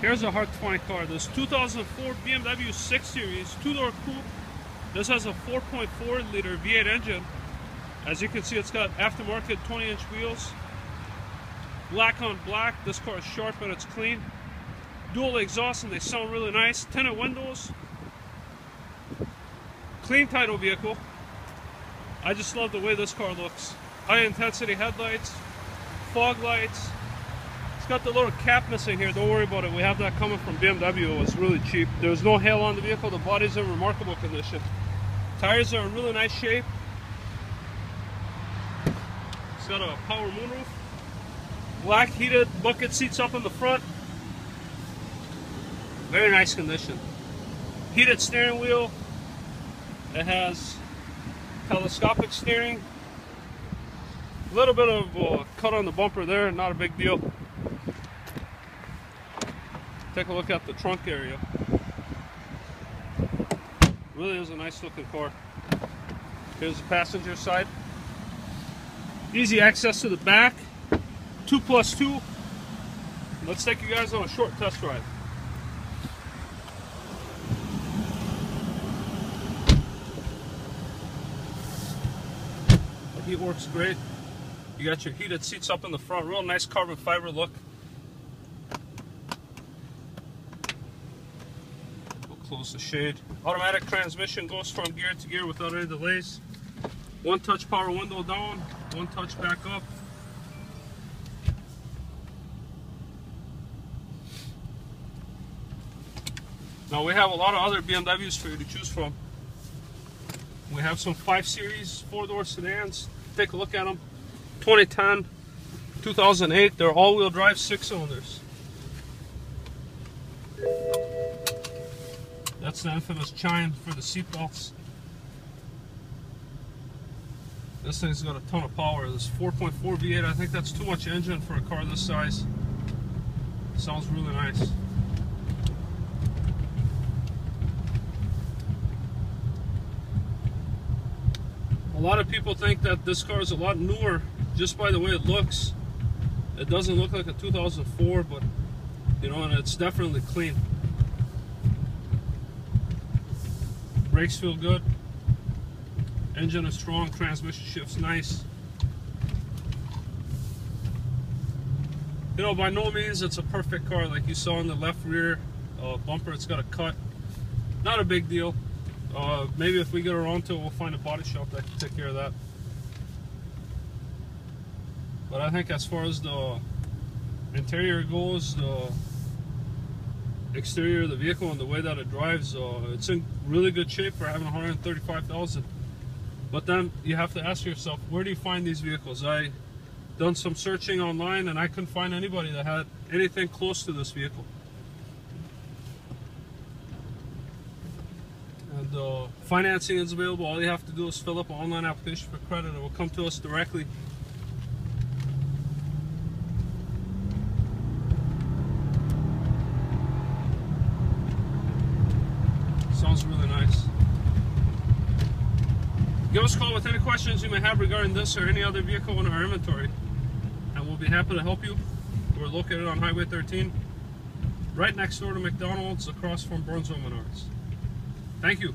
Here's a hard to find car. This 2004 BMW 6 Series two-door coupe. This has a 4.4 liter V8 engine. As you can see, it's got aftermarket 20-inch wheels. Black on black. This car is sharp and it's clean. Dual exhaust and they sound really nice. Tinted windows. Clean title vehicle. I just love the way this car looks. High intensity headlights, fog lights, got the little cap missing here. Don't worry about it. We have that coming from BMW. It was really cheap. There's no hail on the vehicle. The body's in remarkable condition. Tires are in really nice shape. It's got a power moonroof. Black heated bucket seats up in the front. Very nice condition. Heated steering wheel. It has telescopic steering. A little bit of uh, cut on the bumper there, not a big deal. Take a look at the trunk area. Really is a nice looking car. Here's the passenger side. Easy access to the back. Two plus two. Let's take you guys on a short test drive. The heat works great. You got your heated seats up in the front. Real nice carbon fiber look. Close the shade. Automatic transmission goes from gear to gear without any delays. One touch power window down, one touch back up. Now we have a lot of other BMWs for you to choose from. We have some 5 Series 4-door sedans. Take a look at them. 2010, 2008. They're all-wheel drive 6 That's the infamous chime for the seatbelts. This thing's got a ton of power. This 4.4 V8, I think that's too much engine for a car this size. Sounds really nice. A lot of people think that this car is a lot newer just by the way it looks. It doesn't look like a 2004, but you know, and it's definitely clean. Brakes feel good. Engine is strong, transmission shifts nice. You know, by no means it's a perfect car like you saw in the left rear uh, bumper. It's got a cut. Not a big deal. Uh, maybe if we get around to it, we'll find a body shop that can take care of that. But I think as far as the interior goes, the exterior of the vehicle and the way that it drives, uh, it's in really good shape for having 135,000. But then you have to ask yourself, where do you find these vehicles? I done some searching online and I couldn't find anybody that had anything close to this vehicle. And uh, financing is available. All you have to do is fill up an online application for credit. It will come to us directly Sounds really nice. Give us a call with any questions you may have regarding this or any other vehicle in our inventory. And we'll be happy to help you. We're located on Highway 13, right next door to McDonald's, across from Burnsville Menards. Thank you.